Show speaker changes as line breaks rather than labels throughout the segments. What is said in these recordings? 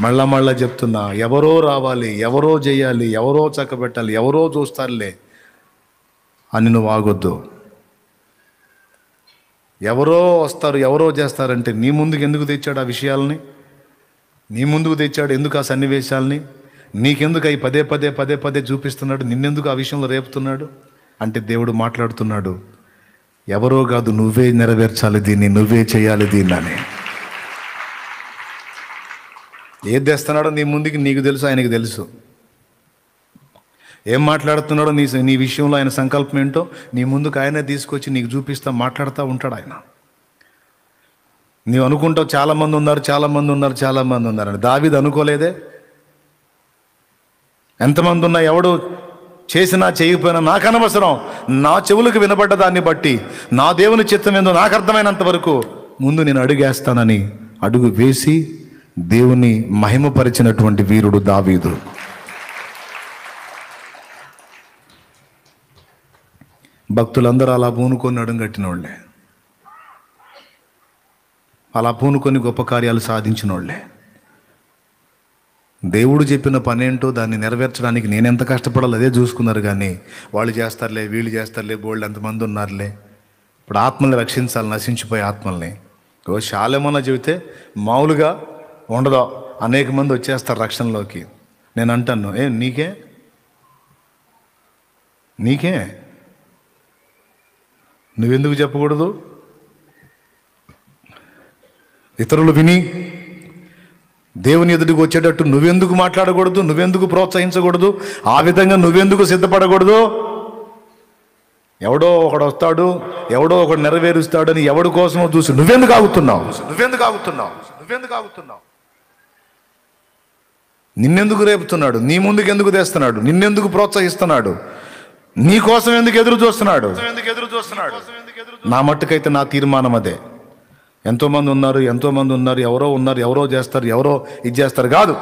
మళ్ళా మళ్ళా చెప్తున్నా ఎవరో రావాలి ఎవరో చేయాలి ఎవరో చక్కబెట్టాలి ఎవరో చూస్తారులే అని నువ్వు ఆగొద్దు. ఎవరో వస్తారు ఎవరో చేస్తారంటే నీ ముందుకు ఎందుకు తెచ్చాడు ఆ విషయాల్ని? నీ ముందుకు తెచ్చాడు ఎందుకు ఆ సన్నివేశాల్ని? నీకెందుకు అవి పదే పదే పదే పదే చూపిస్తున్నాడు నిన్నెందుకు ఆ విషయంలో రేపుతున్నాడు? అంటే దేవుడు మాట్లాడుతున్నాడు ఎవరో కాదు నువ్వే నెరవేర్చాలి దీన్ని నువ్వే చేయాలి దీన్ని అని. ఏది తెస్తున్నాడో నీ ముందుకి నీకు తెలుసు ఆయనకి తెలుసు. ఏం మాట్లాడుతున్నాడో నీ నీ విషయంలో ఆయన సంకల్పం ఏంటో నీ ముందుకు ఆయనే తీసుకొచ్చి నీకు చూపిస్తా మాట్లాడుతూ ఉంటాడు ఆయన. నీవు అనుకుంటావు చాలామంది ఉన్నారు చాలామంది ఉన్నారు చాలామంది ఉన్నారని. దావిది అనుకోలేదే. ఎంతమంది ఉన్నా ఎవడు చేసినా చేయకపోయినా నాకు అనవసరం. నా చెవులకు వినబడ్డ దాన్ని బట్టి నా దేవుని చిత్తం ఏందో నాకు అర్థమైనంత వరకు ముందు నేను అడుగేస్తానని అడుగు వేసి దేవుని మహిమపరిచినటువంటి వీరుడు దావీదు. భక్తులందరూ అలా పూనుకొని నడుంగట్టిన వాళ్ళే అలా పూనుకొని గొప్ప కార్యాలు సాధించిన వాళ్ళే దేవుడు చెప్పిన పనేంటో దాన్ని నెరవేర్చడానికి నేనెంత కష్టపడాలో అదే చూసుకున్నారు కానీ వాళ్ళు చేస్తారులే వీళ్ళు చేస్తారులే బోళ్ళు ఎంతమంది ఉన్నారులే. ఇప్పుడు ఆత్మల్ని రక్షించాలి నశించిపోయే ఆత్మల్ని. ఓ శాలేమన్నా చెబితే మామూలుగా ఉండదు. అనేక మంది వచ్చేస్తారు రక్షణలోకి. నేను అంటాను ఏ నీకే? నీకే? నువ్వెందుకు చెప్పకూడదు? ఇతరులు విని దేవుని ఎదుటికి వచ్చేటట్టు నువ్వెందుకు మాట్లాడకూడదు? నువ్వెందుకు ప్రోత్సహించకూడదు? ఆ విధంగా నువ్వెందుకు సిద్ధపడకూడదు? ఎవడో ఒకడు వస్తాడు ఎవడో ఒకడు నెరవేరుస్తాడని ఎవడి కోసమో చూసి నువ్వెందుకు ఆగుతున్నావు? నువ్వెందుకు ఆగుతున్నావు? నువ్వెందుకు ఆగుతున్నావు? నిన్నెందుకు రేపుతున్నాడు? నీ ముందుకు ఎందుకు తెస్తున్నాడు? నిన్నెందుకు ప్రోత్సహిస్తున్నాడు? నీ కోసం ఎందుకు ఎదురు చూస్తున్నాడు? ఎదురు చూస్తున్నాడు నా మట్టుకైతే నా తీర్మానం అదే. ఎంతోమంది ఉన్నారు ఎంతోమంది ఉన్నారు ఎవరో ఉన్నారు ఎవరో చేస్తారు ఎవరో ఇది చేస్తారు కాదు.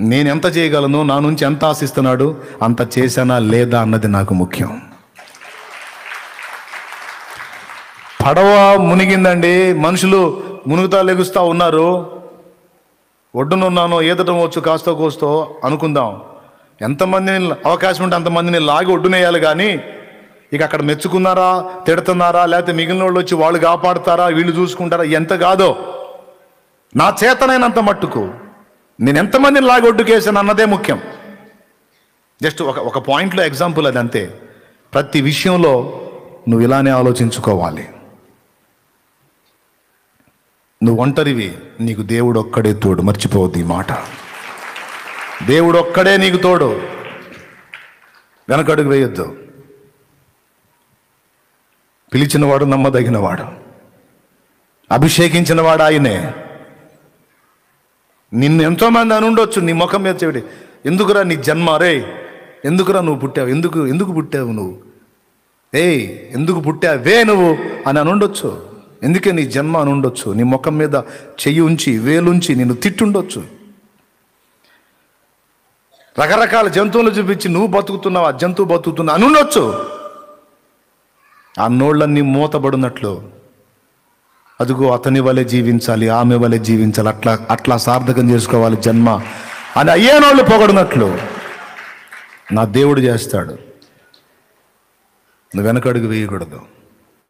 నేను ఎంత చేయగలను నా నుంచి ఎంత ఆశిస్తున్నాడు అంత చేశానా లేదా అన్నది నాకు ముఖ్యం. పడవ మునిగిందండి. మనుషులు మునుగుతా లెగుస్తా ఉన్నారు. ఒడ్డునున్నానో ఈదటం వచ్చు కాస్తో కోస్తో అనుకుందాం. ఎంతమందిని అవకాశం ఉంటే అంతమందిని లాగి ఒడ్డునేయాలి కానీ ఇక అక్కడ మెచ్చుకున్నారా తిడుతున్నారా లేకపోతే మిగిలిన వాళ్ళు వచ్చి వాళ్ళు కాపాడుతారా వీళ్ళు చూసుకుంటారా ఎంత కాదో. నా చేతనైనంత మట్టుకు నేను ఎంతమందిని లాగి ఒడ్డుకేసాను అన్నదే ముఖ్యం. జస్ట్ ఒక ఒక పాయింట్లో ఎగ్జాంపుల్ అది అంతే ప్రతి విషయంలో నువ్వు ఇలానే ఆలోచించుకోవాలి. నువ్వు ఒంటరివి నీకు దేవుడు ఒక్కడే తోడు. మర్చిపోవద్దు ఈ మాట. దేవుడు ఒక్కడే నీకు తోడు. వెనకడుగు వేయొద్దు. పిలిచినవాడు నమ్మదగినవాడు. అభిషేకించినవాడు ఆయనే. నిన్ను ఎంతోమంది అని ఉండొచ్చు నీ ముఖం మీద చెవిడి ఎందుకురా నీ జన్మ? రే ఎందుకురా నువ్వు పుట్టావు? ఎందుకు ఎందుకు పుట్టావు నువ్వు? ఏయ్ ఎందుకు పుట్టావే నువ్వు? అని అని ఉండొచ్చు. ఎందుకే నీ జన్మ అని ఉండొచ్చు? నీ ముఖం మీద చెయ్యి ఉంచి వేలుంచి నిన్ను తిట్టుండొచ్చు. రకరకాల జంతువులు చూపించి నువ్వు బతుకుతున్నావు ఆ జంతువు బతుకుతున్నా అని ఉండొచ్చు. ఆ నోళ్ళన్నీ మూతబడినట్లు. అదిగో అతని వలె జీవించాలి ఆమె వలె జీవించాలి అట్లా అట్లా సార్థకం చేసుకోవాలి జన్మ అని అయ్యేనోళ్ళు పొగడినట్లు. నా దేవుడు చేస్తాడు. నువ్వు వెనకడుగు వేయకూడదు.